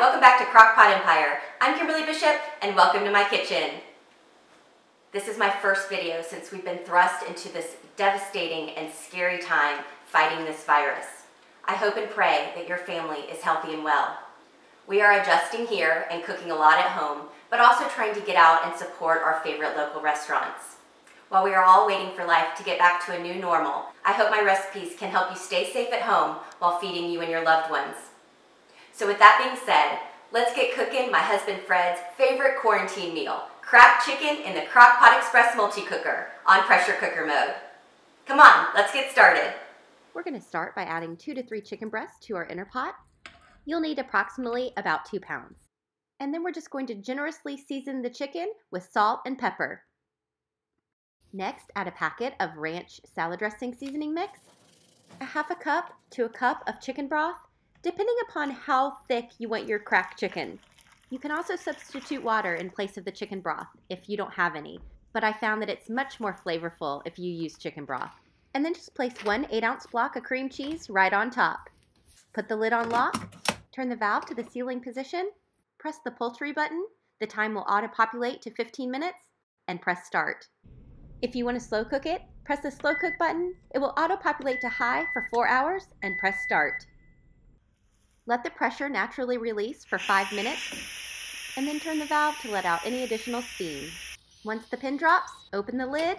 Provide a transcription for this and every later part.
welcome back to Crockpot Empire. I'm Kimberly Bishop and welcome to my kitchen. This is my first video since we've been thrust into this devastating and scary time fighting this virus. I hope and pray that your family is healthy and well. We are adjusting here and cooking a lot at home, but also trying to get out and support our favorite local restaurants. While we are all waiting for life to get back to a new normal, I hope my recipes can help you stay safe at home while feeding you and your loved ones. So with that being said, let's get cooking my husband Fred's favorite quarantine meal, cracked chicken in the Crock-Pot Express multi-cooker on pressure cooker mode. Come on, let's get started. We're going to start by adding two to three chicken breasts to our inner pot. You'll need approximately about two pounds. And then we're just going to generously season the chicken with salt and pepper. Next, add a packet of ranch salad dressing seasoning mix, a half a cup to a cup of chicken broth, depending upon how thick you want your cracked chicken. You can also substitute water in place of the chicken broth if you don't have any, but I found that it's much more flavorful if you use chicken broth. And then just place one 8 ounce block of cream cheese right on top. Put the lid on lock, turn the valve to the sealing position, press the poultry button, the time will auto-populate to 15 minutes, and press start. If you want to slow cook it, press the slow cook button. It will auto-populate to high for 4 hours and press start. Let the pressure naturally release for 5 minutes and then turn the valve to let out any additional steam. Once the pin drops, open the lid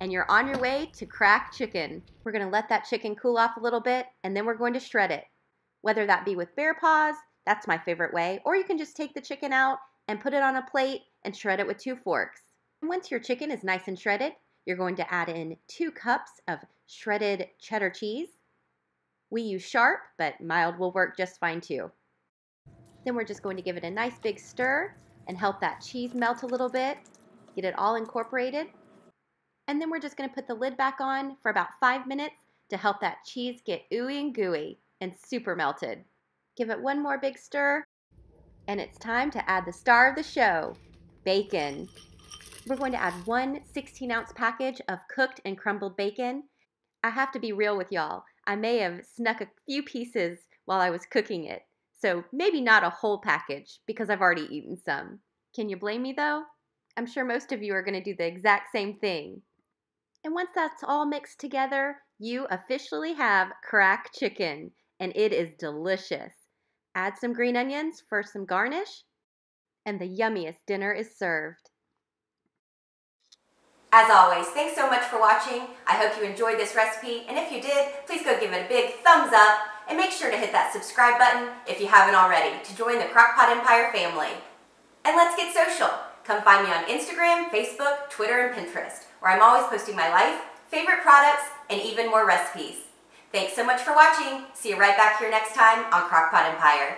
and you're on your way to crack chicken. We're going to let that chicken cool off a little bit and then we're going to shred it. Whether that be with bear paws, that's my favorite way, or you can just take the chicken out and put it on a plate and shred it with two forks. Once your chicken is nice and shredded, you're going to add in two cups of shredded cheddar cheese. We use sharp, but mild will work just fine too. Then we're just going to give it a nice big stir and help that cheese melt a little bit, get it all incorporated. And then we're just going to put the lid back on for about five minutes to help that cheese get ooey and gooey and super melted. Give it one more big stir, and it's time to add the star of the show, bacon we're going to add one 16 ounce package of cooked and crumbled bacon. I have to be real with y'all. I may have snuck a few pieces while I was cooking it, so maybe not a whole package because I've already eaten some. Can you blame me though? I'm sure most of you are going to do the exact same thing. And once that's all mixed together, you officially have crack chicken, and it is delicious. Add some green onions for some garnish, and the yummiest dinner is served. As always, thanks so much for watching. I hope you enjoyed this recipe, and if you did, please go give it a big thumbs up, and make sure to hit that subscribe button if you haven't already to join the Crock-Pot Empire family. And let's get social. Come find me on Instagram, Facebook, Twitter, and Pinterest, where I'm always posting my life, favorite products, and even more recipes. Thanks so much for watching. See you right back here next time on Crock-Pot Empire.